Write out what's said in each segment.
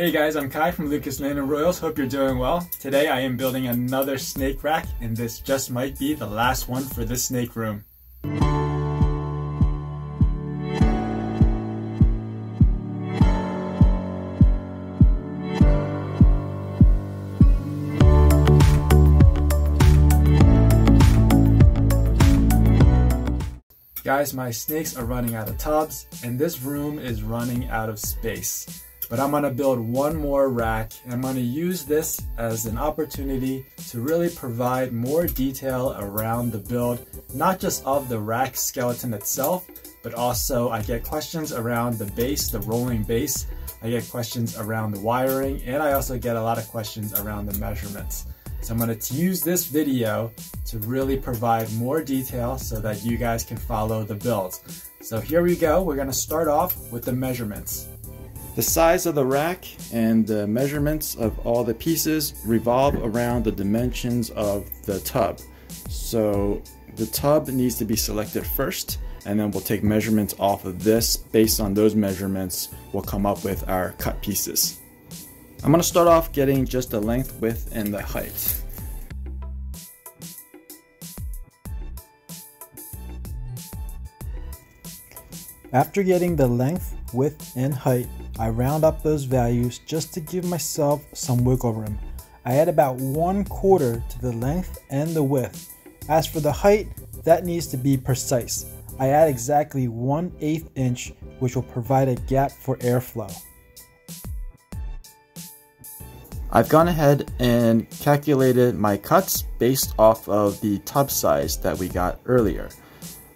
Hey guys, I'm Kai from Lucas Landon Royals. Hope you're doing well. Today I am building another snake rack and this just might be the last one for this snake room. Guys, my snakes are running out of tubs and this room is running out of space. But I'm gonna build one more rack and I'm gonna use this as an opportunity to really provide more detail around the build, not just of the rack skeleton itself, but also I get questions around the base, the rolling base. I get questions around the wiring, and I also get a lot of questions around the measurements. So I'm to use this video to really provide more detail so that you guys can follow the builds. So here we go. We're to start off with the measurements. The size of the rack and the measurements of all the pieces revolve around the dimensions of the tub. So the tub needs to be selected first and then we'll take measurements off of this. Based on those measurements, we'll come up with our cut pieces. I'm going to start off getting just the length, width, and the height. After getting the length, width, and height, I round up those values just to give myself some wiggle room. I add about one quarter to the length and the width. As for the height, that needs to be precise. I add exactly 1 8 inch, which will provide a gap for airflow. I've gone ahead and calculated my cuts based off of the tub size that we got earlier.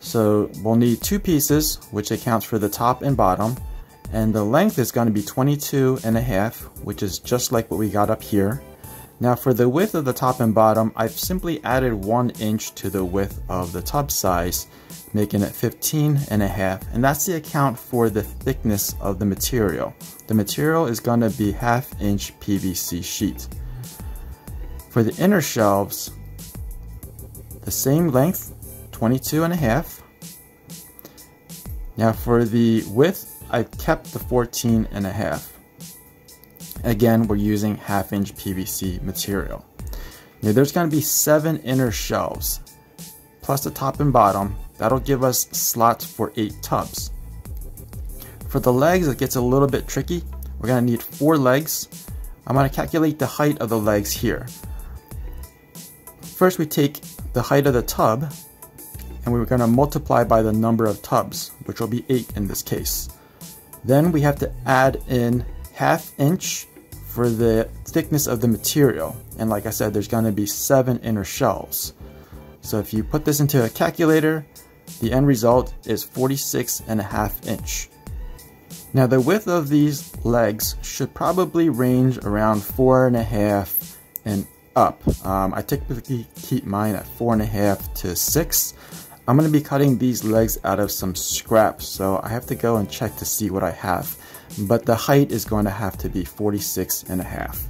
So we'll need two pieces, which accounts for the top and bottom, and the length is going to be 22 and a half, which is just like what we got up here. Now for the width of the top and bottom, I've simply added one inch to the width of the tub size making it 15 and a half, and that's the account for the thickness of the material. The material is going to be half inch PVC sheet. For the inner shelves, the same length, 22 and a half. Now for the width, I kept the 14 and a half. Again, we're using half inch PVC material. Now there's going to be seven inner shelves, plus the top and bottom, That'll give us slots for 8 tubs. For the legs, it gets a little bit tricky. We're going to need 4 legs. I'm going to calculate the height of the legs here. First we take the height of the tub and we're going to multiply by the number of tubs, which will be 8 in this case. Then we have to add in half inch for the thickness of the material. And like I said, there's going to be 7 inner shells. So if you put this into a calculator, the end result is 46 and a half inch. Now the width of these legs should probably range around four and a half and up. Um, I typically keep mine at four and a half to six. I'm going to be cutting these legs out of some scraps, so I have to go and check to see what I have. But the height is going to have to be 46 and a half.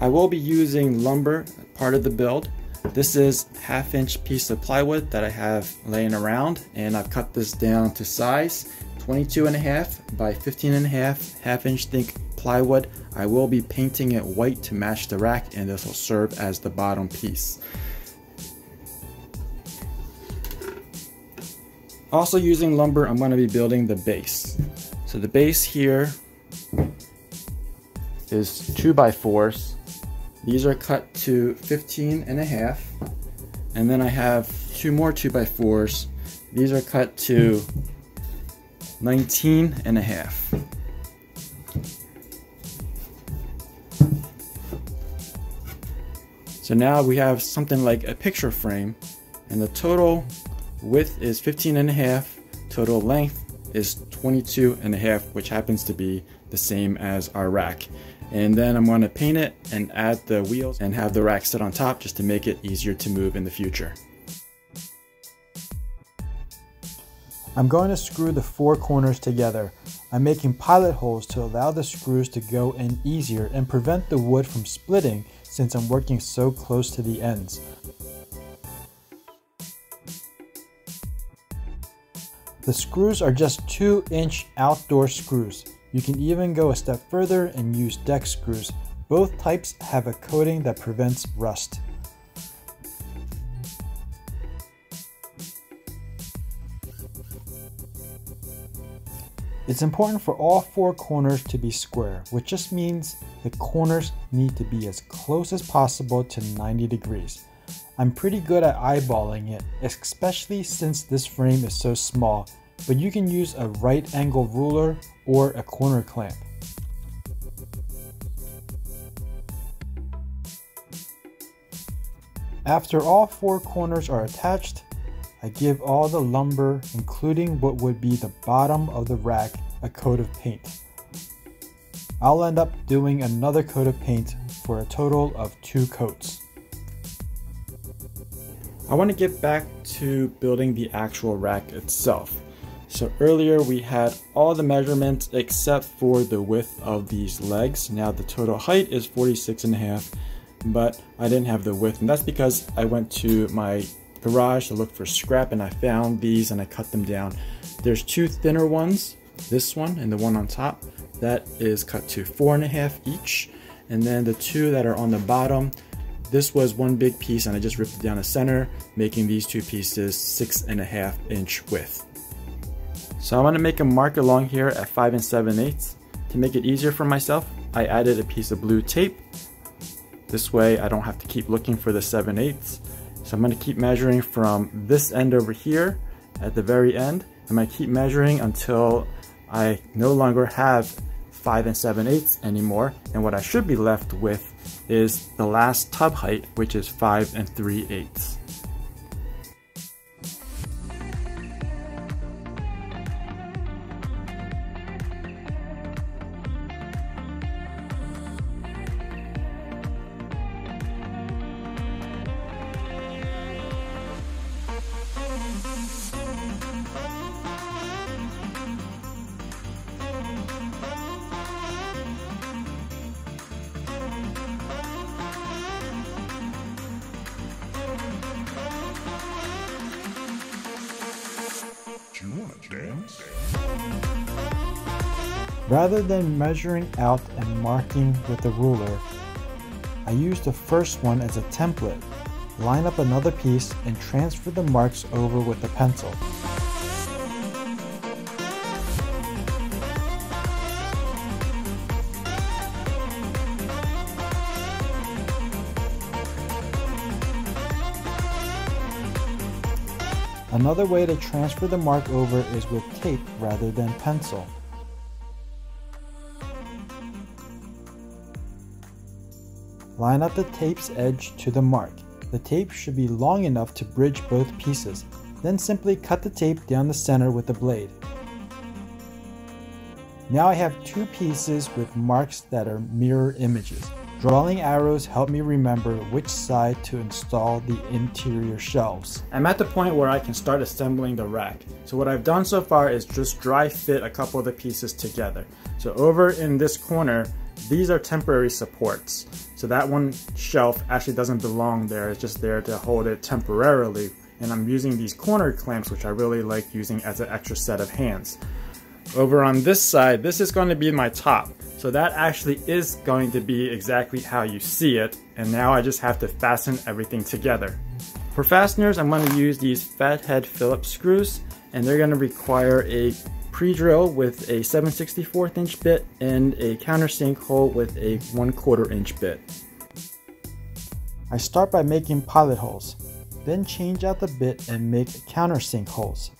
I will be using lumber part of the build. This is half inch piece of plywood that I have laying around and I've cut this down to size 22 and a half by 15 and a half half inch thick plywood. I will be painting it white to match the rack and this will serve as the bottom piece. Also using lumber, I'm going to be building the base. So the base here is 2 by 4s these are cut to 15 and a half. And then I have two more two by fours. These are cut to 19 and a half. So now we have something like a picture frame and the total width is 15 and a half, total length is 22 and a half, which happens to be the same as our rack. And then I'm going to paint it and add the wheels and have the rack sit on top just to make it easier to move in the future. I'm going to screw the four corners together. I'm making pilot holes to allow the screws to go in easier and prevent the wood from splitting since I'm working so close to the ends. The screws are just 2 inch outdoor screws. You can even go a step further and use deck screws. Both types have a coating that prevents rust. It's important for all four corners to be square, which just means the corners need to be as close as possible to 90 degrees. I'm pretty good at eyeballing it, especially since this frame is so small, but you can use a right angle ruler or a corner clamp. After all four corners are attached, I give all the lumber, including what would be the bottom of the rack, a coat of paint. I'll end up doing another coat of paint for a total of two coats. I want to get back to building the actual rack itself. So earlier we had all the measurements except for the width of these legs. Now the total height is 46 and a half, but I didn't have the width and that's because I went to my garage to look for scrap and I found these and I cut them down. There's two thinner ones, this one and the one on top, that is cut to four and a half each. And then the two that are on the bottom, this was one big piece and I just ripped it down the center, making these two pieces six and a half inch width. So I'm gonna make a mark along here at five and seven eighths. To make it easier for myself, I added a piece of blue tape. This way I don't have to keep looking for the seven eighths. So I'm gonna keep measuring from this end over here at the very end. I'm gonna keep measuring until I no longer have five and seven eighths anymore. And what I should be left with is the last tub height, which is five and three eighths. Rather than measuring out and marking with the ruler, I use the first one as a template, line up another piece and transfer the marks over with a pencil. Another way to transfer the mark over is with tape rather than pencil. Line up the tape's edge to the mark. The tape should be long enough to bridge both pieces, then simply cut the tape down the center with a blade. Now I have two pieces with marks that are mirror images. Drawing arrows help me remember which side to install the interior shelves. I'm at the point where I can start assembling the rack. So what I've done so far is just dry fit a couple of the pieces together. So over in this corner, these are temporary supports. So that one shelf actually doesn't belong there. It's just there to hold it temporarily. And I'm using these corner clamps, which I really like using as an extra set of hands. Over on this side, this is going to be my top. So that actually is going to be exactly how you see it. And now I just have to fasten everything together. For fasteners, I'm going to use these flathead Phillips screws and they're going to require a pre-drill with a 7 64th inch bit and a countersink hole with a 1 quarter inch bit. I start by making pilot holes, then change out the bit and make countersink holes.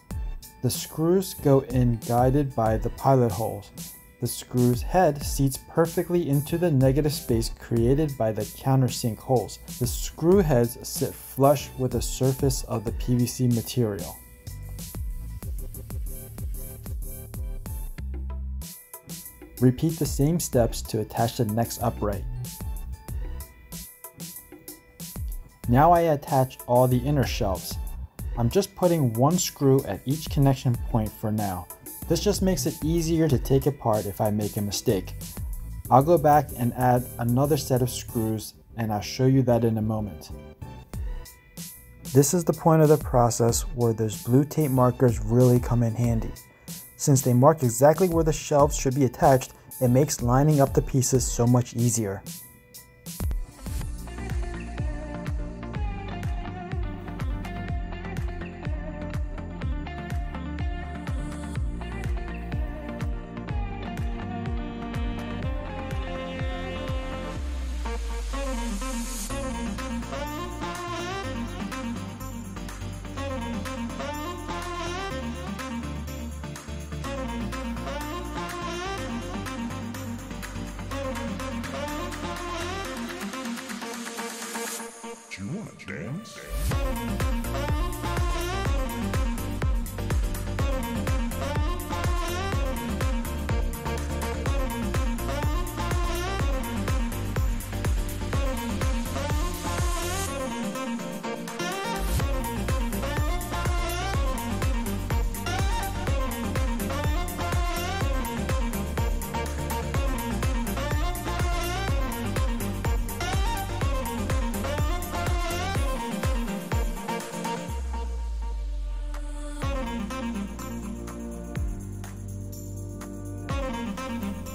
The screws go in guided by the pilot holes. The screw's head seats perfectly into the negative space created by the countersink holes. The screw heads sit flush with the surface of the PVC material. Repeat the same steps to attach the next upright. Now I attach all the inner shelves. I'm just putting one screw at each connection point for now. This just makes it easier to take apart if I make a mistake. I'll go back and add another set of screws and I'll show you that in a moment. This is the point of the process where those blue tape markers really come in handy. Since they mark exactly where the shelves should be attached, it makes lining up the pieces so much easier.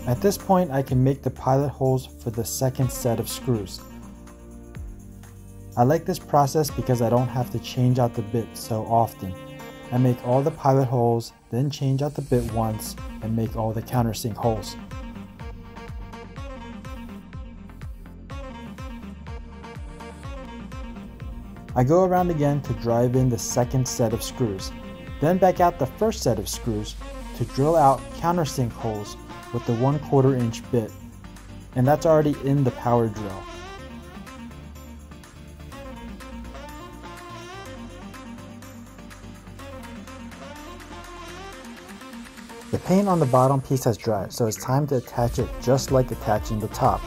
At this point, I can make the pilot holes for the second set of screws. I like this process because I don't have to change out the bit so often. I make all the pilot holes, then change out the bit once, and make all the countersink holes. I go around again to drive in the second set of screws, then back out the first set of screws to drill out countersink holes with the 1 quarter inch bit, and that's already in the power drill. The paint on the bottom piece has dried, so it's time to attach it just like attaching the top.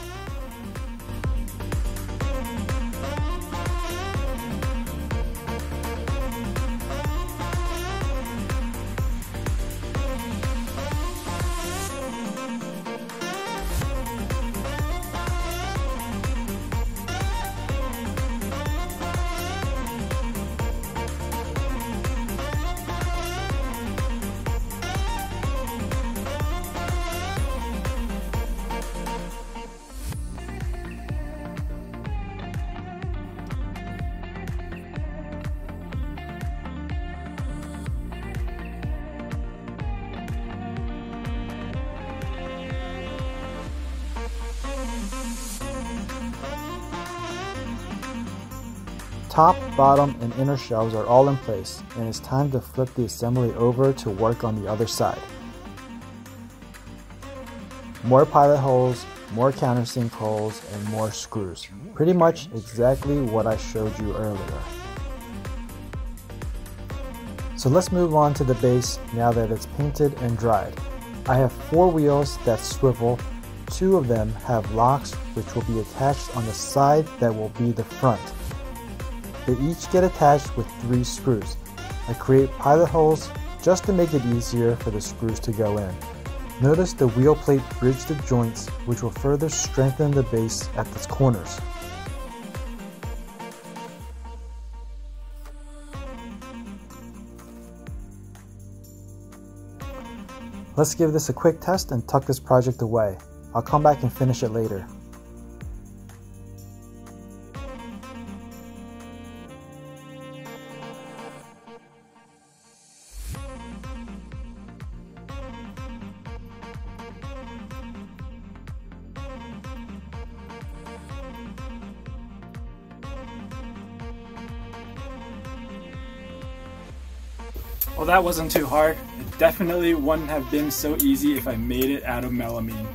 Top, bottom, and inner shelves are all in place, and it's time to flip the assembly over to work on the other side. More pilot holes, more countersink holes, and more screws. Pretty much exactly what I showed you earlier. So let's move on to the base now that it's painted and dried. I have four wheels that swivel, two of them have locks which will be attached on the side that will be the front. They each get attached with three screws. I create pilot holes just to make it easier for the screws to go in. Notice the wheel plate bridge the joints which will further strengthen the base at its corners. Let's give this a quick test and tuck this project away. I'll come back and finish it later. Well, that wasn't too hard. It definitely wouldn't have been so easy if I made it out of melamine.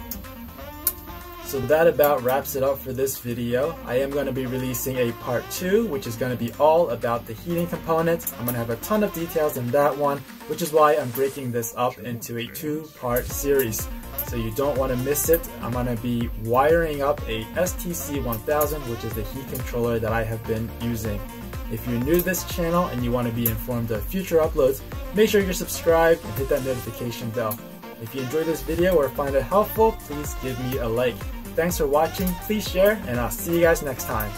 So that about wraps it up for this video. I am going to be releasing a part 2, which is going to be all about the heating component. I'm going to have a ton of details in that one, which is why I'm breaking this up into a two-part series. So you don't want to miss it. I'm going to be wiring up a STC1000, which is the heat controller that I have been using. If you're new to this channel and you want to be informed of future uploads, make sure you're subscribed and hit that notification bell. If you enjoyed this video or find it helpful, please give me a like. Thanks for watching, please share, and I'll see you guys next time.